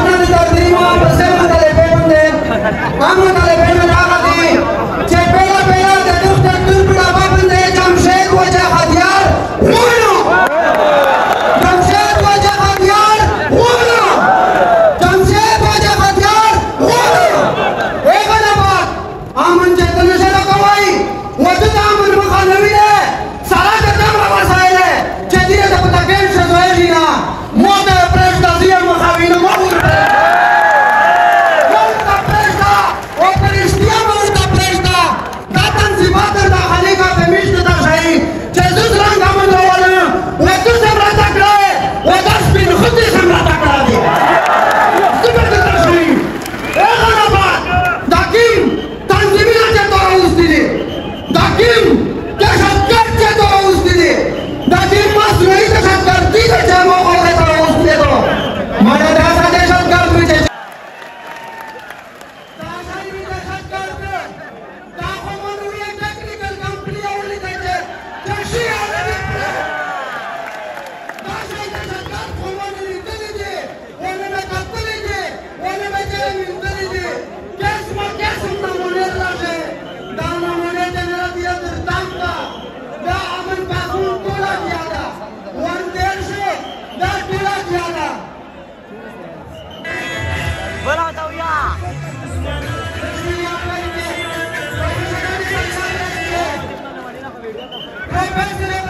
ಆಂಧ್ರದಿಂದ ತಿರುಮಲ ಬಸ್ಸೇ ಮಂಡಲ ಬೇಡ ಮಂಡಲ ಬೇಡ Vem, vem,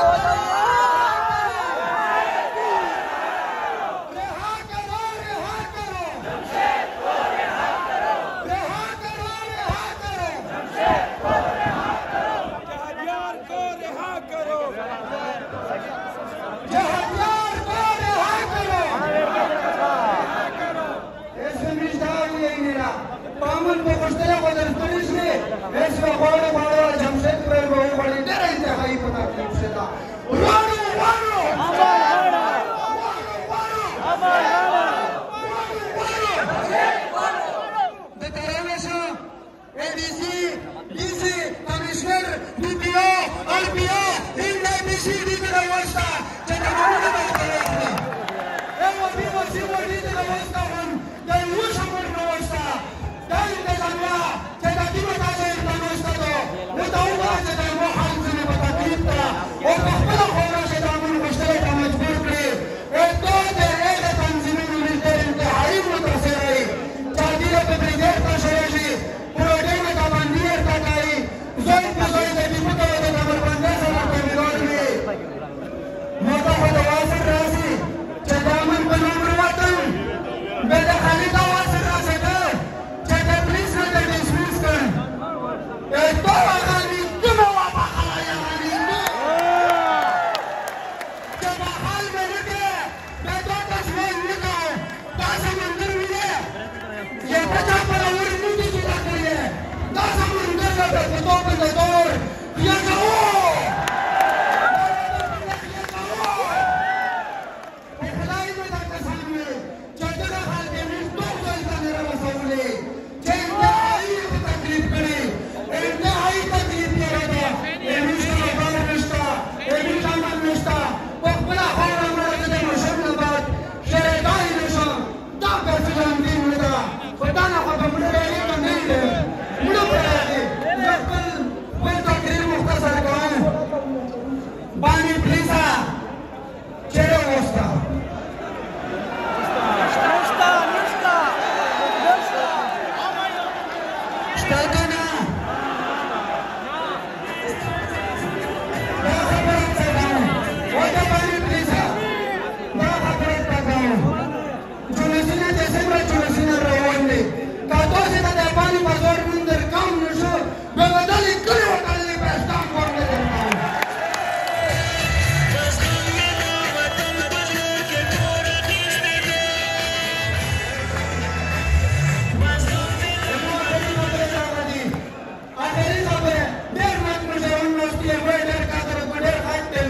معمول په غوښتنه غوښتل کړی شي هیڅ به غواړي غواړي جمشید په به وغواړي ډېر انتهایي په تکلیف شي دا وړو وړو د ترانشو اي بي سي بي سي کمشنر بي بي او ار بي او ان اي بي سي دي د ورشا چې د نړۍ په اړه دی یو بي مو سي مو دي د ورشا هم د وښه ¡Gracias! Mendoza, Thank you.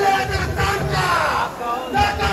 ¡Dale a